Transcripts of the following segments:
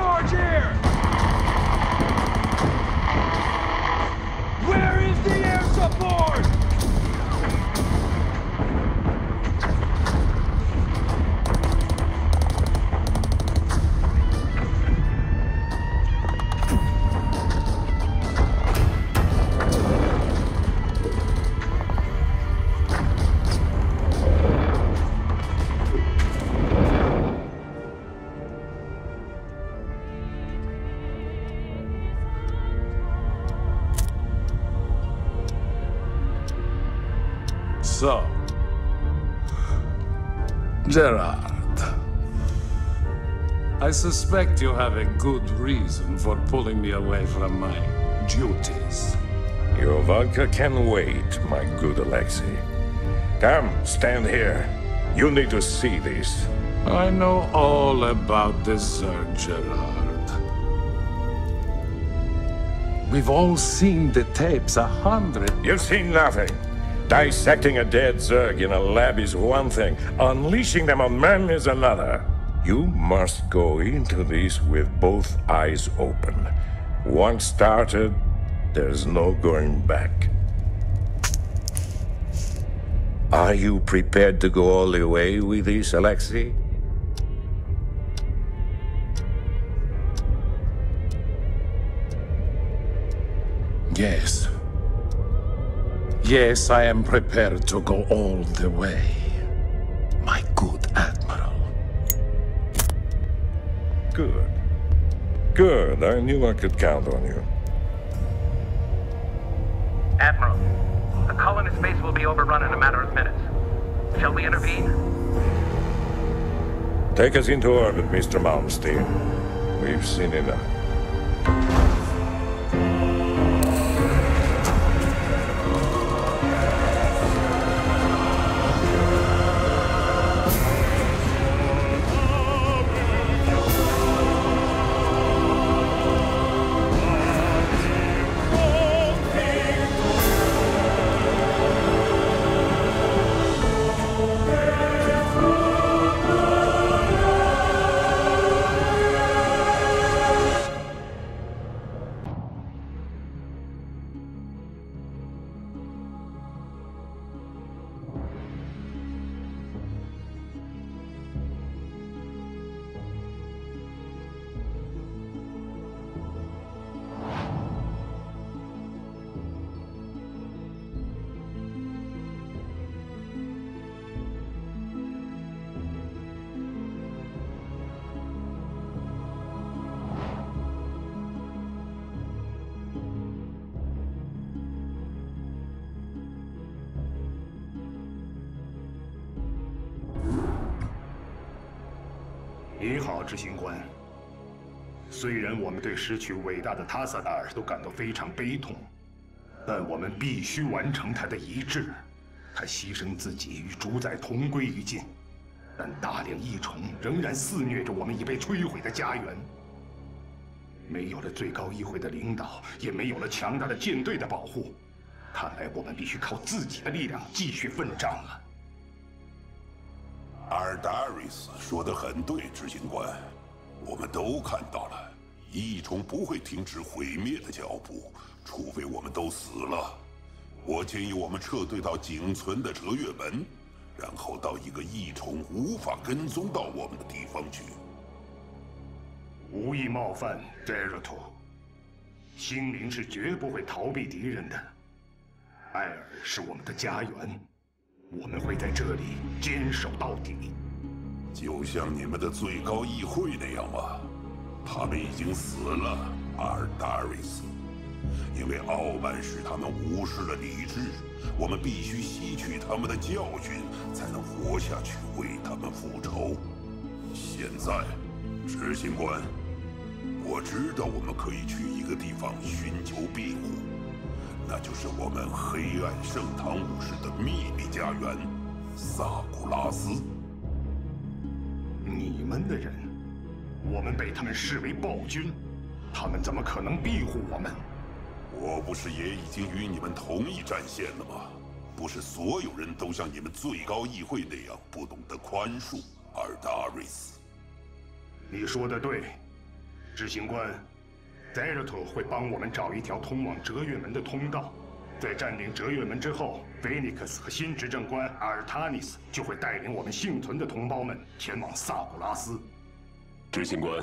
Charging! Gerard, I suspect you have a good reason for pulling me away from my duties. Your vodka can wait, my good Alexei. Come, stand here. You need to see this. I know all about Zerg, Gerard. We've all seen the tapes a hundred. You've seen nothing. Dissecting a dead Zerg in a lab is one thing. Unleashing them on men is another. You must go into this with both eyes open. Once started, there's no going back. Are you prepared to go all the way with this, Alexei? Yes. Yes, I am prepared to go all the way. My good Admiral. Good. Good. I knew I could count on you. Admiral, the colonist base will be overrun in a matter of minutes. Shall we intervene? Take us into orbit, Mr. Malmsteen. We've seen enough. 你好，执行官。虽然我们对失去伟大的塔萨达尔都感到非常悲痛，但我们必须完成他的遗志。他牺牲自己与主宰同归于尽，但大量异虫仍然肆虐着我们已被摧毁的家园。没有了最高议会的领导，也没有了强大的舰队的保护，看来我们必须靠自己的力量继续奋战了。阿尔达瑞斯说的很对，执行官，我们都看到了，异虫不会停止毁灭的脚步，除非我们都死了。我建议我们撤退到仅存的折月门，然后到一个异虫无法跟踪到我们的地方去。无意冒犯 d e r 心灵是绝不会逃避敌人的。艾尔是我们的家园。我们会在这里坚守到底，就像你们的最高议会那样吧？他们已经死了，阿尔达瑞斯，因为傲慢使他们无视了理智。我们必须吸取他们的教训，才能活下去，为他们复仇。现在，执行官，我知道我们可以去一个地方寻求庇护。那就是我们黑暗圣堂武士的秘密家园——萨古拉斯。你们的人，我们被他们视为暴君，他们怎么可能庇护我们？我不是也已经与你们同一战线了吗？不是所有人都像你们最高议会那样不懂得宽恕，阿尔达瑞斯。你说的对，执行官。D e r a t o 会帮我们找一条通往折月门的通道，在占领折月门之后，Phoenix 和新执政官阿尔塔尼斯就会带领我们幸存的同胞们前往萨古拉斯。执行官，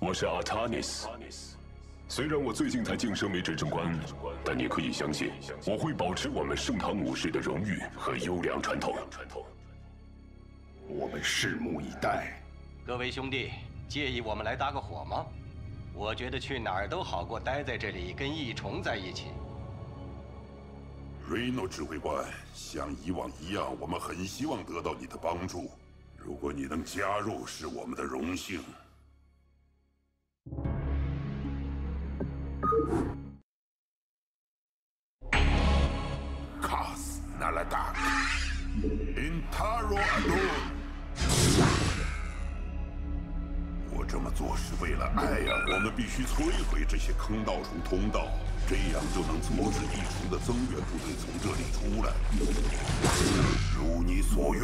我是阿塔尼斯。虽然我最近才晋升为执政官，但你可以相信，我会保持我们盛唐武士的荣誉和优良传统。我们拭目以待。各位兄弟，介意我们来搭个伙吗？我觉得去哪儿都好过待在这里跟异虫在一起。Reno 指挥官，像以往一样，我们很希望得到你的帮助。如果你能加入，是我们的荣幸。这么做是为了爱呀！我们必须摧毁这些坑道虫通道，这样就能阻止异虫的增援部队从这里出来。如你所愿。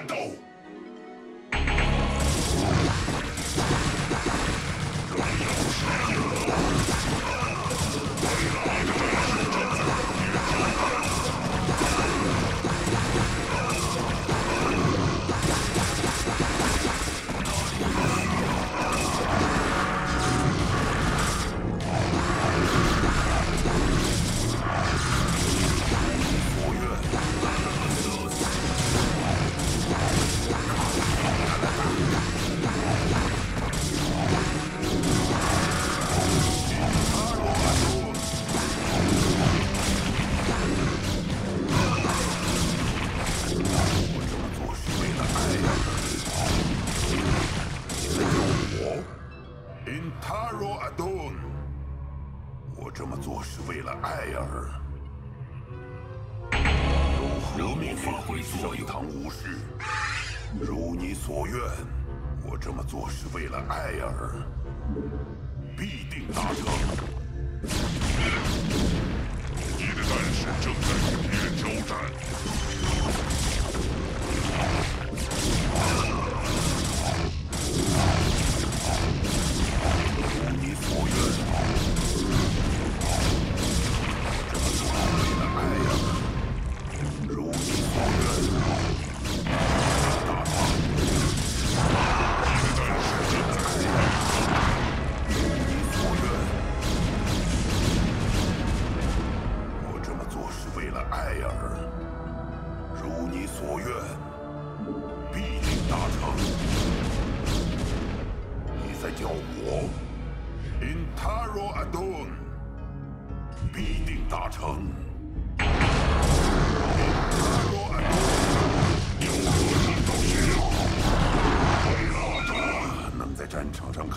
go 愿。我这么做是为了艾尔，必定达成。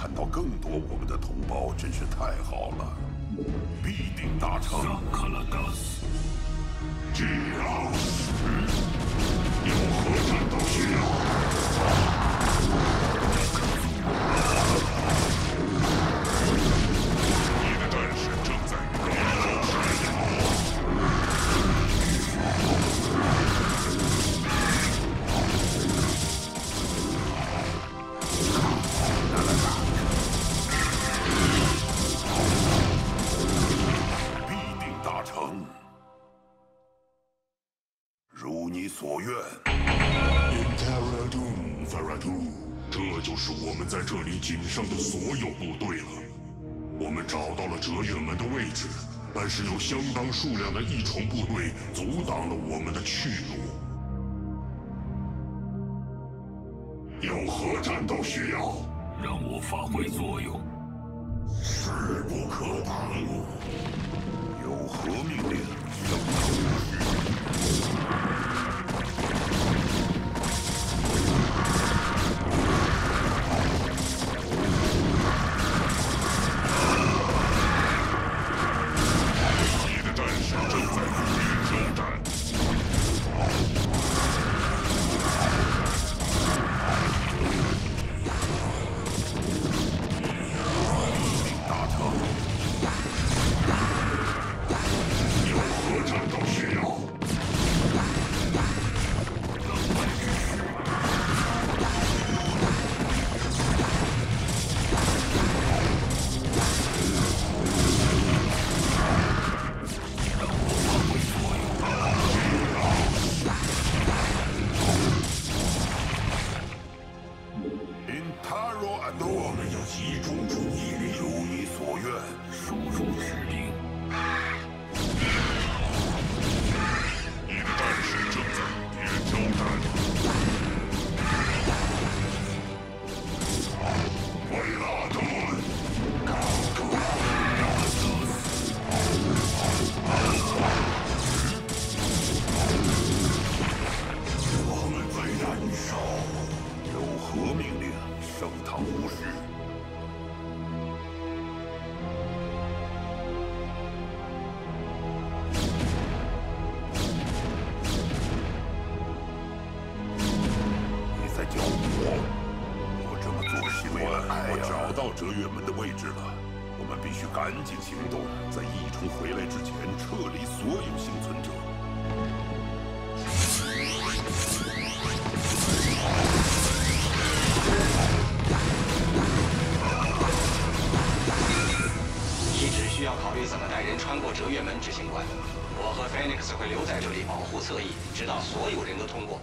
看到更多我们的同胞，真是太好了。必定达成。克拉格斯，吉奥斯，有何战斗需要？但是有相当数量的异虫部队阻挡了我们的去路。有何战斗需要？让我发挥作用。势不可挡。有何命令，圣堂到折月门的位置了，我们必须赶紧行动，在异虫回来之前撤离所有幸存者。你只需要考虑怎么带人穿过折月门执行官。我和 Phoenix 会留在这里保护侧翼，直到所有人都通过。